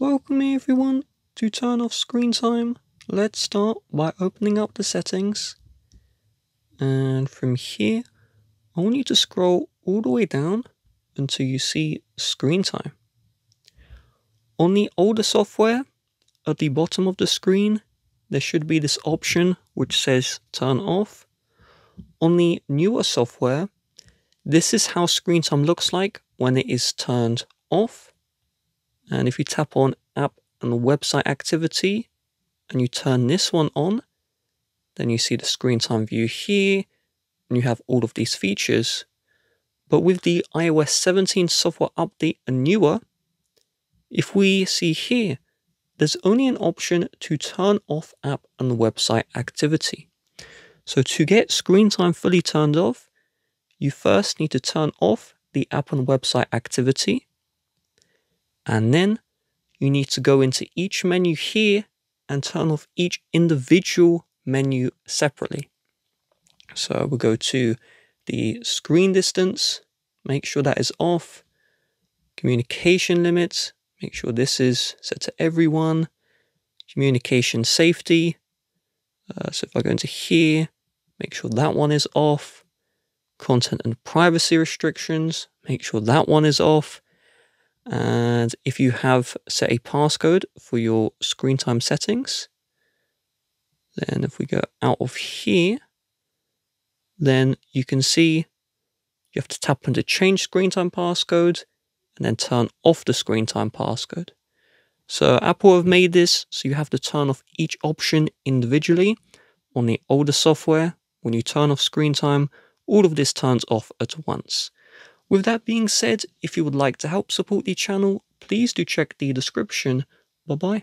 Welcome everyone to turn off screen time. Let's start by opening up the settings. And from here, I want you to scroll all the way down until you see screen time. On the older software, at the bottom of the screen, there should be this option which says turn off. On the newer software, this is how screen time looks like when it is turned off and if you tap on app and website activity and you turn this one on, then you see the screen time view here and you have all of these features. But with the iOS 17 software update and newer, if we see here, there's only an option to turn off app and website activity. So to get screen time fully turned off, you first need to turn off the app and website activity and then you need to go into each menu here and turn off each individual menu separately. So we'll go to the screen distance, make sure that is off, communication limits, make sure this is set to everyone, communication safety. Uh, so if I go into here, make sure that one is off, content and privacy restrictions, make sure that one is off, and if you have set a passcode for your screen time settings, then if we go out of here, then you can see you have to tap into change screen time passcode and then turn off the screen time passcode. So Apple have made this so you have to turn off each option individually. On the older software, when you turn off screen time, all of this turns off at once. With that being said, if you would like to help support the channel, please do check the description. Bye bye.